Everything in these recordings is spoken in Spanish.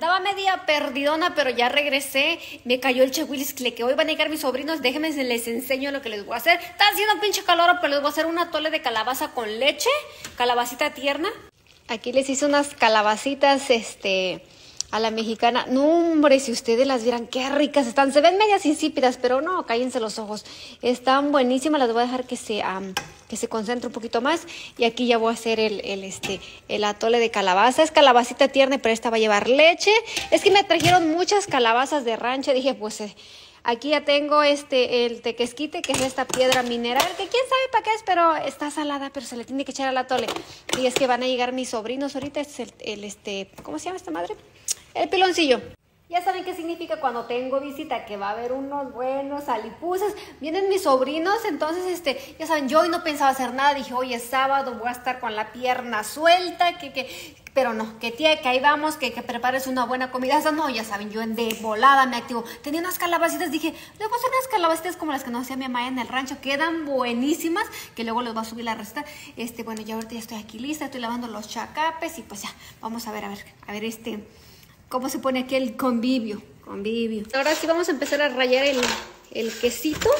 Andaba media perdidona, pero ya regresé. Me cayó el chehuiliscle que hoy van a llegar mis sobrinos. Déjenme les enseño lo que les voy a hacer. Está haciendo pinche calor, pero les voy a hacer una tole de calabaza con leche. Calabacita tierna. Aquí les hice unas calabacitas, este, a la mexicana. No, hombre, si ustedes las vieran, qué ricas están. Se ven medias insípidas, pero no, cállense los ojos. Están buenísimas, las voy a dejar que se, que se concentre un poquito más. Y aquí ya voy a hacer el, el, este, el atole de calabaza. Es calabacita tierna, pero esta va a llevar leche. Es que me trajeron muchas calabazas de rancho. Dije, pues... Eh, Aquí ya tengo este el tequesquite, que es esta piedra mineral, que quién sabe para qué es, pero está salada, pero se le tiene que echar al atole. Y es que van a llegar mis sobrinos ahorita, es el, el este, ¿cómo se llama esta madre? El piloncillo. Ya saben qué significa cuando tengo visita, que va a haber unos buenos alipuses. Vienen mis sobrinos, entonces, este, ya saben, yo hoy no pensaba hacer nada. Dije, hoy es sábado, voy a estar con la pierna suelta, que, que, pero no, que tía, que ahí vamos, que, que prepares una buena comida. Esa no, ya saben, yo en de volada me activo. Tenía unas calabacitas, dije, luego hacer unas calabacitas como las que nos hacía mi mamá en el rancho, quedan buenísimas, que luego les va a subir la receta. Este, bueno, ya ahorita ya estoy aquí lista, estoy lavando los chacapes y pues ya, vamos a ver, a ver, a ver este cómo se pone aquí el convivio. Convivio. Ahora sí vamos a empezar a rayar el, el quesito.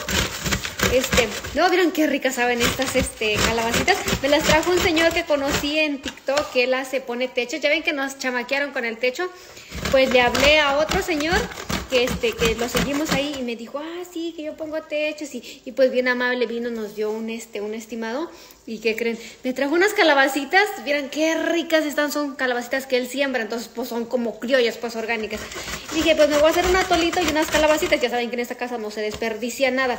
Este, no, miren qué ricas saben estas este, calabacitas. Me las trajo un señor que conocí en TikTok, que él hace, pone techo. Ya ven que nos chamaquearon con el techo. Pues le hablé a otro señor que este que lo seguimos ahí y me dijo, ah, sí, que yo pongo techos y, y pues bien amable vino, nos dio un, este, un estimado y ¿qué creen? Me trajo unas calabacitas, vieran qué ricas están, son calabacitas que él siembra, entonces pues son como criollas, pues orgánicas. Y dije, pues me voy a hacer un atolito y unas calabacitas, ya saben que en esta casa no se desperdicia nada.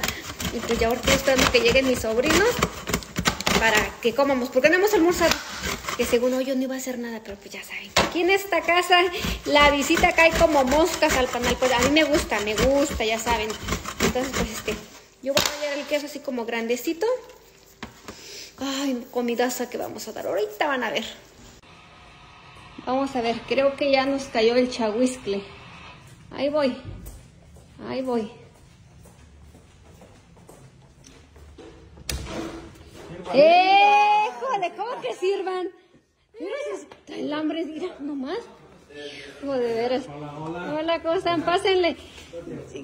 Y pues ya ahorita estoy esperando que lleguen mis sobrinos para que comamos, porque no hemos almorzado que según hoy yo no iba a hacer nada, pero pues ya saben. Aquí en esta casa la visita cae como moscas al panal, pues a mí me gusta, me gusta, ya saben. Entonces pues este, yo voy a poner el queso así como grandecito. Ay, comidaza que vamos a dar, ahorita van a ver. Vamos a ver, creo que ya nos cayó el chahuiscle. Ahí voy, ahí voy. ¡Eh! ¡Joder! ¿Cómo que sirvan? El hambre, mira, nomás. Hijo de veras. Hola, hola. Hola, ¿cómo están? Pásenle.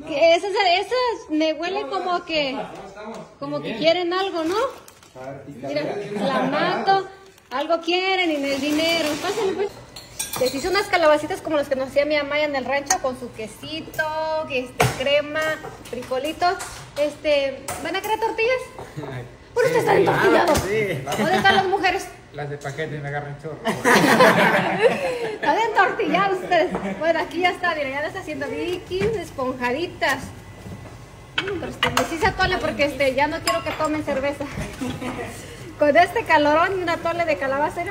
Esas, esas me huele como que, como que quieren algo, ¿no? Mira, la mato. Algo quieren y el dinero. Pásenle, pues. Les hice unas calabacitas como las que nos hacía mi mamá en el rancho con su quesito, este, crema, frijolitos. Este, ¿van a querer tortillas? Por eso están entortillados. ¿Dónde están las mujeres? Las de paquete me agarran chorro. Están entortillados ustedes. Bueno, aquí ya está, mira, ya lo está haciendo Vicky, esponjaditas. Mm, pero este, les hice atole porque este, ya no quiero que tomen cerveza. Con este calorón y una tole de calabaza.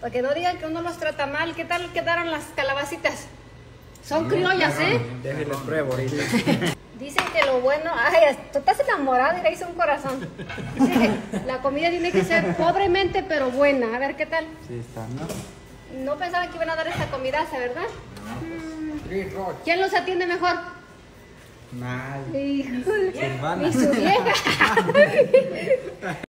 Para que no digan que uno los trata mal. ¿Qué tal quedaron las calabacitas? Son criollas, ¿eh? Déjenles pruebo ahorita. Que lo bueno, ay, tú estás enamorada y le hice un corazón. la comida tiene que ser pobremente pero buena. A ver qué tal. Sí, está, ¿no? No pensaban que iban a dar esta comida, ¿verdad? No. ¿Quién los atiende mejor? Nadie. Híjole. Y su vieja.